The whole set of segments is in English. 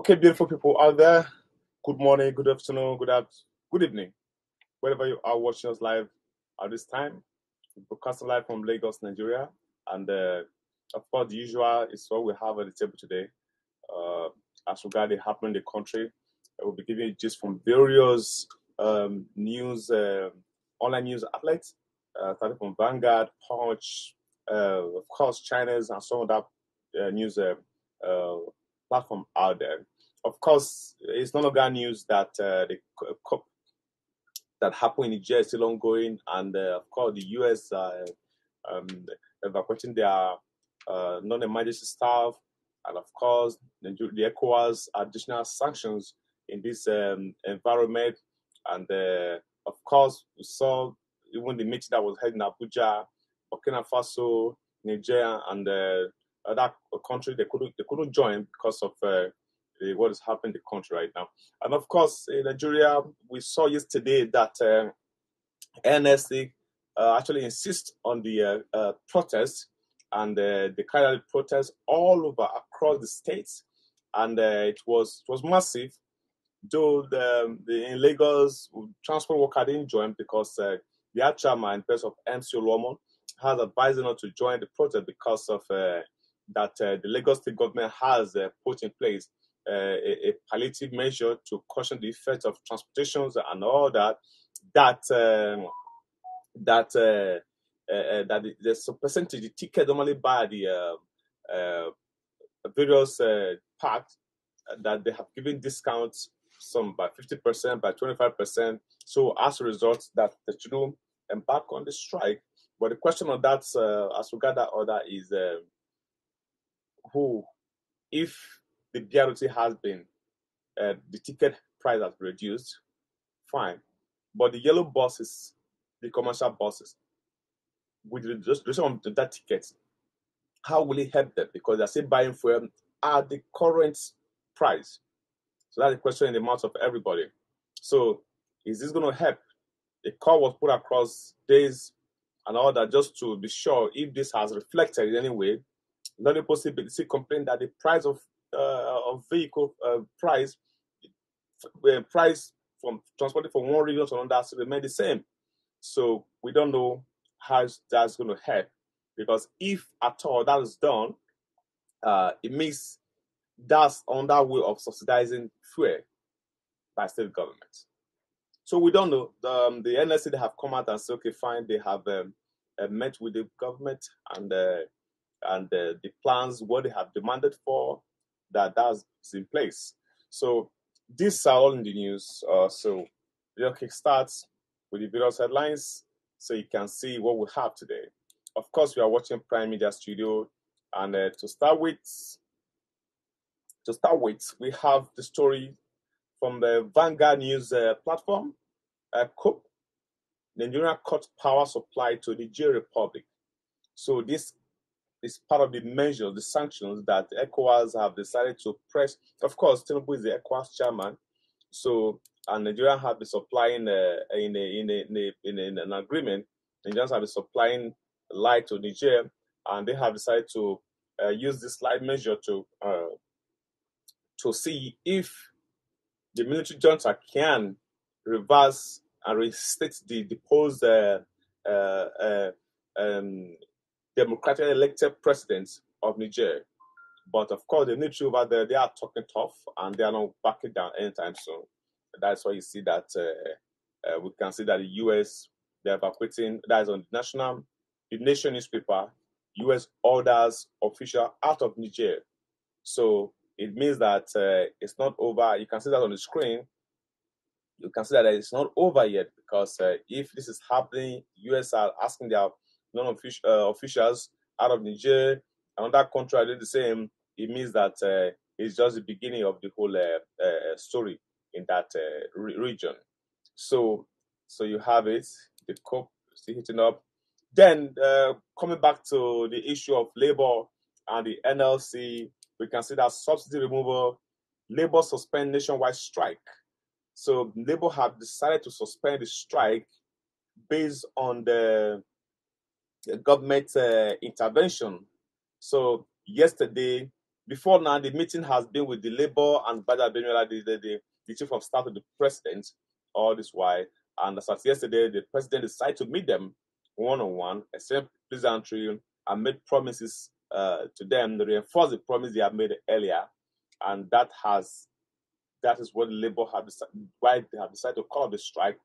Okay, beautiful people out there. Good morning, good afternoon, good afternoon, good evening. Wherever you are watching us live at this time, we broadcasting live from Lagos, Nigeria. And uh, of course, the usual is what we have at the table today. Uh, as regard the happening in the country, I will be giving you just from various um, news, uh, online news outlets, uh, starting from Vanguard, Punch, uh, of course, Channels, and some of that uh, news uh, uh, platform out there. Of course, it's no longer news that uh, the coup that happened in Nigeria is still ongoing, and uh, of course, the US are um, evacuating their uh, non-emergency staff, and of course, the, the ECOWAS additional sanctions in this um, environment, and uh, of course, we saw even the meeting that was held in Abuja, Burkina Faso, Nigeria, and other country they couldn't they couldn't join because of uh, the, what is happening in the country right now. And of course, in Nigeria, we saw yesterday that uh, uh, actually insist on the uh, uh, protest, and uh, they carried out protests all over across the states, and it was it was massive. Though the, the in Lagos, transport worker didn't join because the chairman, in place of MC Oluomo, has advised not to join the protest because of that uh, the Lagos state government has uh, put in place uh, a, a palliative measure to cushion the effects of transportations and all that. That um, that that the- a percentage the ticket normally by the uh, various parks that they have given discounts some by 50% by 25% so as a result that the children embark on the strike but the question on that uh, as regard that order is uh, who if the BRT has been uh, the ticket price has reduced fine but the yellow buses the commercial buses with the reduction of that ticket how will it help them? Because they're still buying fuel at the current price. So that's the question in the mouth of everybody. So is this going to help? A call was put across days and all that just to be sure if this has reflected in any way. Not the possibility complain that the price of uh, of vehicle uh, price uh, price from transporting from one region to another still remain the same. So we don't know how that's going to help because if at all that is done, uh, it means that's on that way of subsidizing fuel by state government. So we don't know. The, um, the NSC they have come out and said, okay, fine, they have um, uh, met with the government and uh, and the plans what they have demanded for that that's in place. So these are all in the news. Uh, so we'll kickstart with the various headlines so you can see what we have today. Of course, we are watching Prime Media Studio, and uh, to start with, to start with, we have the story from the Vanguard News uh, platform. Uh, coup, Nigeria cut power supply to the Niger Republic. So this is part of the measures, the sanctions that ECOWAS have decided to press. Of course, Tinubu is the ECOWAS chairman, so and Nigeria have been supplying uh, in, a, in, a, in, a, in, in an agreement. Nigerians have been supplying light to Niger, and they have decided to uh, use this light measure to uh, to see if the military junta can reverse and restate the deposed uh, uh, uh, um, democratically elected president of Niger. But of course, the military over there, they are talking tough and they are not backing down anytime soon. That's why you see that uh, uh, we can see that the US, they're evacuating, that is on the national, the nation newspaper, US orders official out of Niger. So it means that uh, it's not over. You can see that on the screen. You can see that it's not over yet because uh, if this is happening, US are asking their non-official uh, officials out of Niger, another country doing the same. It means that uh, it's just the beginning of the whole uh, uh, story in that uh, re- region. So, so you have it. The coup still hitting up. Then uh, coming back to the issue of labor and the NLC, we can see that subsidy removal, labor suspend nationwide strike. So labor have decided to suspend the strike based on the government uh, intervention. So yesterday, before now, the meeting has been with the Labour and Gbajabiamila, the, the, the, chief of staff of the president, all this while. And as of yesterday, the president decided to meet them one on one, except pleasantry, and made promises uh, to them to reinforce the promise they have made earlier. And that has that is what Labour have decided, why they have decided to call the strike.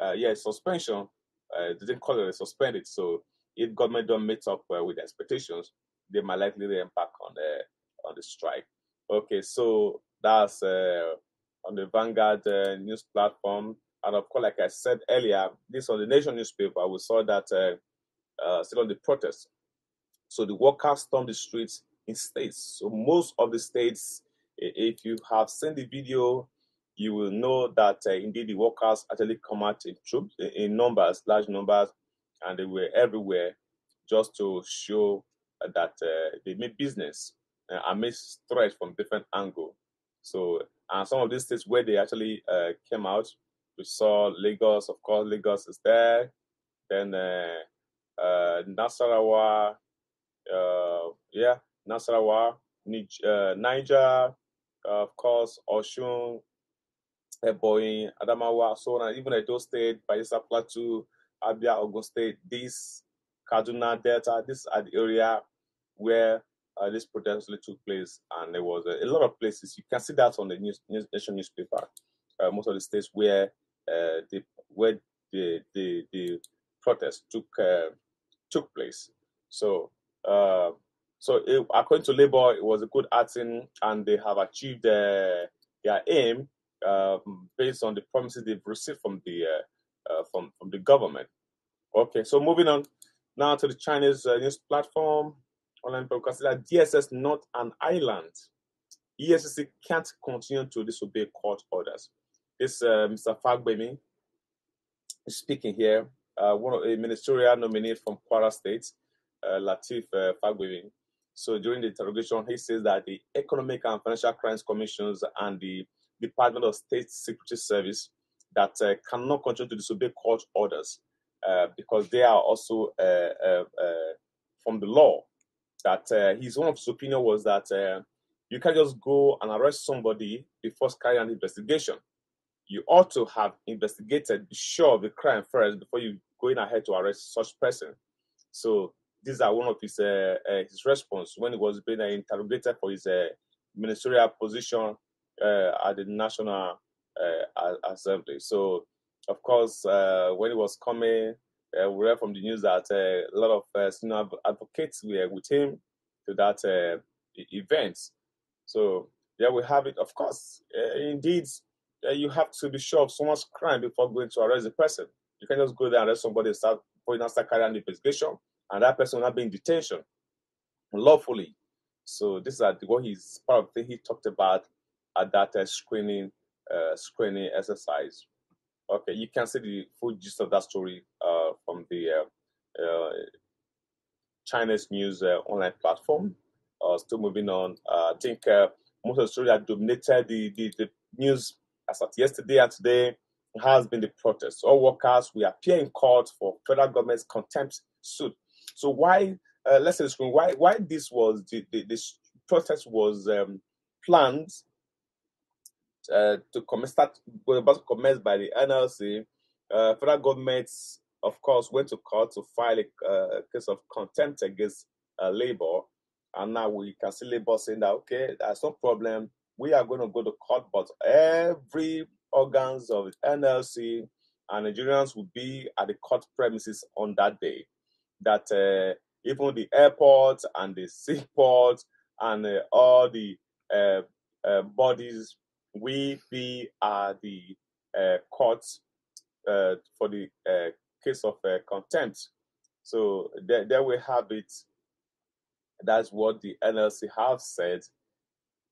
Uh, yeah, suspension. Uh, they didn't call it a suspended. So if government don't meet up uh, with expectations, they might likely impact on the on the strike. Okay, so that's uh, on the Vanguard uh, news platform. And of course, like I said earlier, this on the Nation newspaper, we saw that uh, uh, still on the protest. So the workers stormed the streets in states. So most of the states, if you have seen the video, you will know that uh, indeed the workers actually come out in troops, in numbers, large numbers, and they were everywhere just to show that uh, they made business uh, amidst threats from different angles. So, and some of these states where they actually uh, came out, we saw Lagos, of course, Lagos is there. Then uh, uh, Nasarawa, uh, yeah, Nasarawa, uh, Niger, of course, Osun, Ebonyi, Adamawa, so on, even Edo State, Bayelsa Plateau, Abia, Ogun State, this Kaduna Delta, this are the area where uh, this protest took place, and there was a, a, lot of places. You can see that on the news, news newspaper. Uh, most of the states where uh, the where the the, the protest took uh, took place. So uh, so it, according to Labour, it was a good acting, and they have achieved uh, their aim um, based on the promises they've received from the from from the government. Okay, so moving on now to the Channels news platform online broadcast that DSS not an island. EFCC can't continue to disobey court orders. This uh, Mr. Fagbemi is speaking here, uh, one of a ministerial nominee from Kwara State, uh, Lateef uh, Fagbemi. So during the interrogation, he says that the Economic and Financial Crimes Commissions and the Department of State Security Service that uh, cannot continue to disobey court orders uh, because they are also uh, uh, uh from the law that uh, his one of his opinion was that you can't just go and arrest somebody before carrying an investigation. You ought to have investigated, be sure of the crime first before you going ahead to arrest such person. So these are one of his his response when he was being interrogated for his ministerial position at the National Assembly. So of course, when he was coming uh, we read from the news that uh, a lot of uh, senior advocates were with him to that uh, event. So there we have it. Of course, uh, indeed, uh, you have to be sure of someone's crime before going to arrest the person. You can just go there and arrest somebody and start, start carrying the investigation, and that person will not be in detention lawfully. So this is what he's part of the thing he talked about at that screening screening exercise. Okay, you can see the full gist of that story uh, from the uh, uh, Channels news uh, online platform. Uh, still moving on. Uh, I think most of the story that dominated the, the, the news as of yesterday and today has been the protests. All workers will appear in court for federal government's contempt suit. So why, let's say, why why this was the, the this protest was um, planned uh, to commence, start about to commence by the NLC, uh, federal governments, of course, went to court to file a, uh, case of contempt against uh, Labour. And now we can see Labour saying that, okay, that's no problem. We are going to go to court, but every organs of the NLC and Nigerians will be at the court premises on that day. That uh, even the airport and the seaport and uh, all the uh, uh, bodies we be are the uh, court uh, for the uh, case of uh, contempt. So there, there we have it. That's what the NLC have said.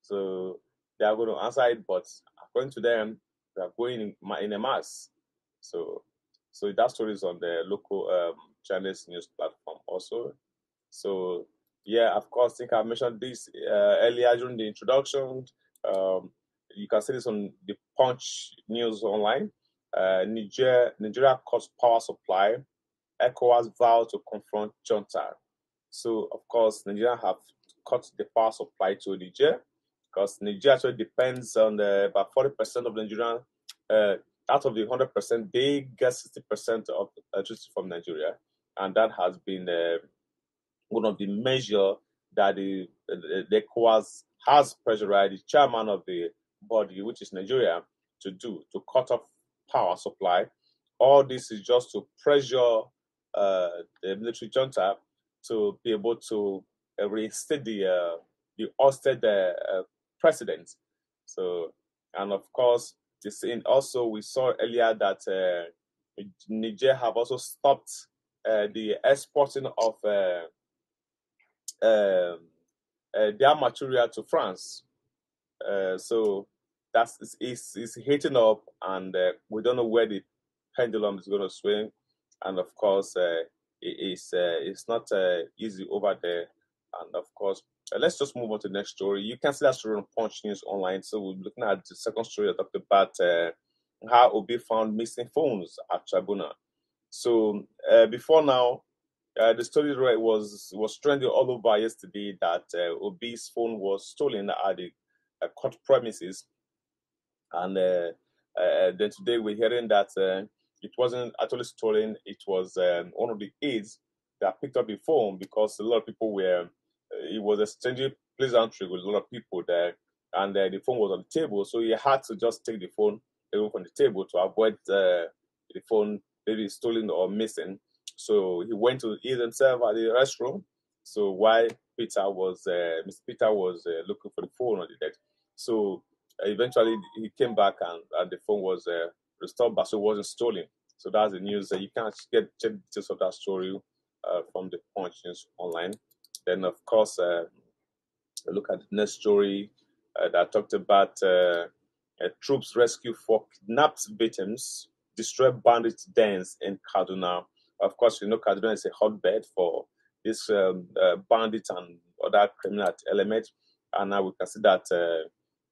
So they are going to answer it, but according to them, they are going in, a mass. So, so that story is on the local um, Channels news platform also. So, yeah, of course, I think I mentioned this uh, earlier during the introduction. Um, you can see this on the Punch News online. Uh, Niger, Nigeria cuts power supply. ECOWAS vow to confront junta. So, of course, Nigeria have cut the power supply to Niger because Nigeria actually depends on the, about 40% of Nigerian, uh, out of the 100%, they get 60% of electricity from Nigeria. And that has been uh, one of the measures that the, the, the ECOWAS has pressurized the chairman of the body, which is Nigeria, to do to cut off power supply. All this is just to pressure uh, the military junta to be able to uh, reinstate the uh, the ousted uh, uh, president. So, and of course, this in also we saw earlier that uh, Niger have also stopped the exporting of um, their material to France. So that's it's, it's heating up, and we don't know where the pendulum is going to swing. And of course, it's uh, it's not uh, easy over there. And of course, uh, let's just move on to the next story. You can see that story on Punch News online. So we're looking at the second story that talked about uh, how Obi found missing phones at Tribunal. So uh, before now, uh, the story was was trending all over yesterday that uh, Obi's phone was stolen at the uh, court premises, and then today we're hearing that it wasn't actually stolen. It was um, one of the aides that picked up the phone because a lot of people were. Uh, it was a exchanging pleasantry with a lot of people there, and uh, the phone was on the table, so he had to just take the phone away from the table to avoid uh, the phone maybe stolen or missing. So he went to eat himself at the restroom. So while Peter was, uh, Mr. Peter was uh, looking for the phone on the deck. So uh, eventually he came back and, and the phone was uh, restored but so it wasn't stolen. So that's the news. that you can get check details of that story uh, from the Punch News online. Then, of course, uh, look at the next story uh, that talked about uh, troops rescue four kidnapped victims, destroy bandit dens in Kaduna. Of course, you know Kaduna is a hotbed for this um, uh, bandit and other criminal elements. And now we can see that uh,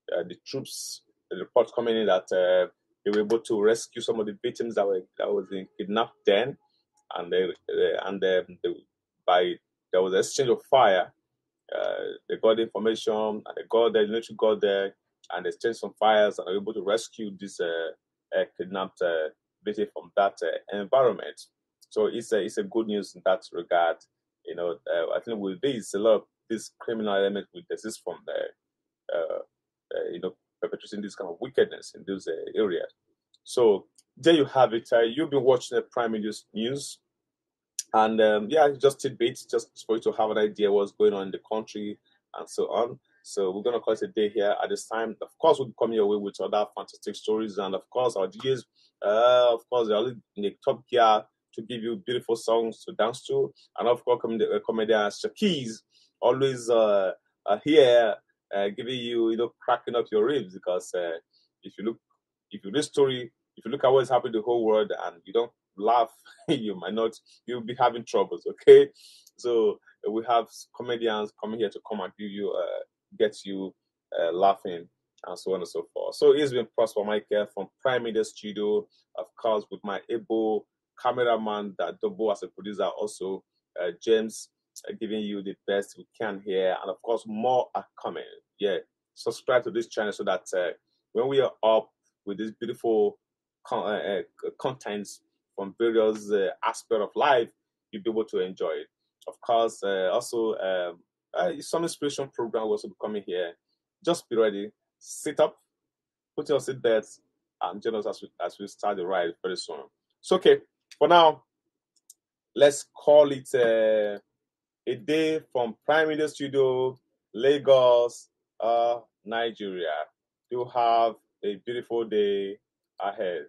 the troops, the report coming in that they were able to rescue some of the victims that were that was kidnapped then, and they, and they, by there was an exchange of fire. Uh, they got the information and they got there, the military got there and they exchanged some fires and were able to rescue this uh, uh, kidnapped uh, victim from that uh, environment. So it's a it's a good news in that regard. You know, uh, I think with this, a lot of this criminal element will desist from the, uh, you know, perpetrating this kind of wickedness in those uh, areas. So there you have it. Uh, you've been watching the Prime News, News. and um, yeah, just tidbits, just for you to have an idea what's going on in the country and so on. So we're gonna call it a day here at this time. Of course, we'll be coming your way with other fantastic stories, and of course, our DJs, uh, of course, they're in the top gear to give you beautiful songs to dance to, and of course, uh, comedian Shakiz always uh, uh, here uh, giving you, you know, cracking up your ribs because uh, if you look, if you read story, if you look at what's happening in the whole world and you don't laugh, you might not, you'll be having troubles. Okay, so we have comedians coming here to come and give you, uh, get you uh, laughing and so on and so forth. So it's been Prosper Michael from Prime Media Studio, of course, with my able cameraman that double as a producer, also uh, James giving you the best we can here, and of course, more are coming. Yeah, subscribe to this channel so that uh, when we are up with this beautiful con- uh, uh contents from various uh, aspects of life, you'll be able to enjoy it. Of course, uh, also um, some inspiration program will also be coming here. Just be ready, sit up, put your seat belts, and join us as we, as we start the ride very soon. So, okay, for now, let's call it a day from Prime Media Studio, Lagos, uh, Nigeria. You have a beautiful day ahead.